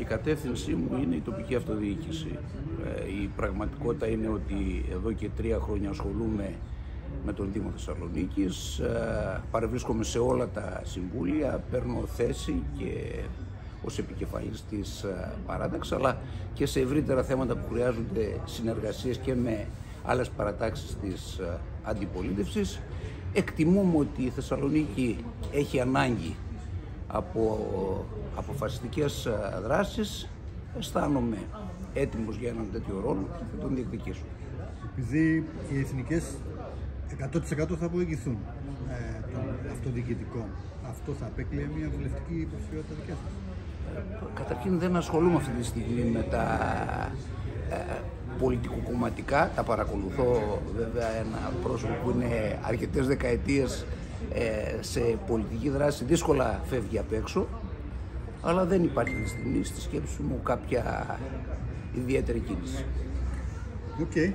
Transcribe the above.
Η κατεύθυνσή μου είναι η τοπική αυτοδιοίκηση. Ε, η πραγματικότητα είναι ότι εδώ και τρία χρόνια ασχολούμαι με τον Δήμο Θεσσαλονίκης, ε, παρευρίσκομαι σε όλα τα συμβούλια, παίρνω θέση και ως επικεφαλής της ε, παράταξης, αλλά και σε ευρύτερα θέματα που χρειάζονται συνεργασίες και με άλλες παρατάξεις της αντιπολίτευσης. Εκτιμούμε ότι η Θεσσαλονίκη έχει ανάγκη από αποφασιστικές ε, δράσεις αισθάνομαι έτοιμος για έναν τέτοιο ρόλο και θα τον διεκδικήσω. Επειδή οι εθνικές 100% θα προηγηθούν ε, των αυτοδιοικητικών, αυτό θα απέκλειε μια βουλευτική υποψηφιότητα δικιά σας; Καταρχήν δεν ασχολούμαι αυτή τη στιγμή με τα ε, πολιτικοκομματικά. Τα παρακολουθώ βέβαια ένα πρόσωπο που είναι αρκετές δεκαετίες ε, σε πολιτική δράση δύσκολα φεύγει απ' έξω αλλά δεν υπάρχει αυτή τη στιγμή στη σκέψη μου κάποια ιδιαίτερη κίνηση. OK. Okay.